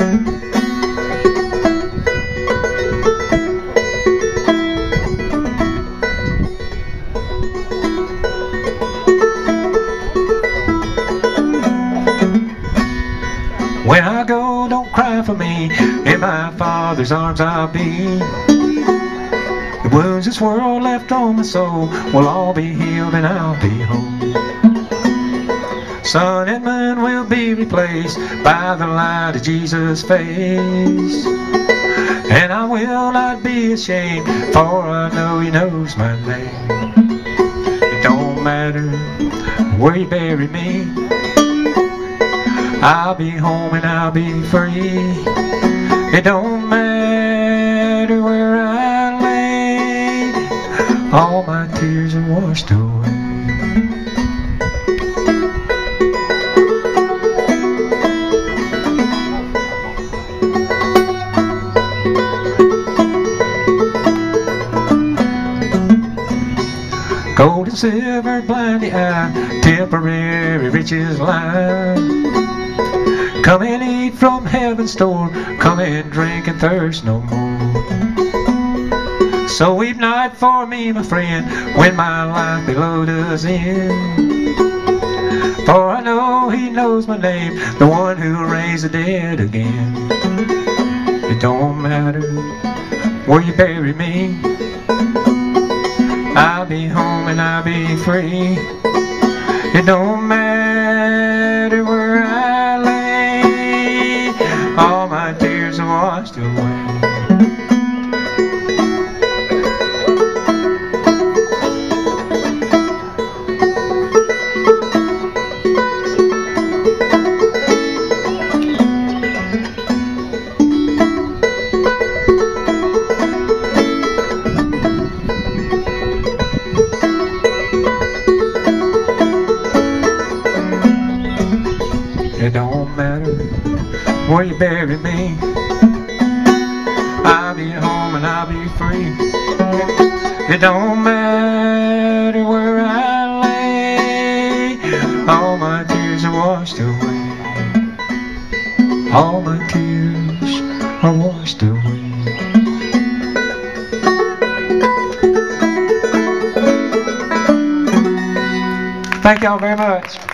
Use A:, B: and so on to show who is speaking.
A: When I go, don't cry for me. In my Father's arms I'll be. The wounds this world left on my soul will all be healed and I'll be whole. Sun and moon will be replaced by the light of Jesus' face. And I will not be ashamed, for I know He knows my name. It don't matter where you bury me, I'll be home and I'll be free. It don't matter where I lay, all my tears are washed away. Gold and silver blind the eye, temporary riches lie. Come and eat from heaven's store, come and drink and thirst no more. So weep not for me, my friend, when my life below does end. For I know he knows my name, the one who raised the dead again. It don't matter where you bury me. I'll be home and I'll be free. It don't matter where I lay, all my tears are washed away. Where you bury me. I'll be home and I'll be free. It don't matter where I lay. All my tears are washed away. All my tears are washed away. Thank y'all very much.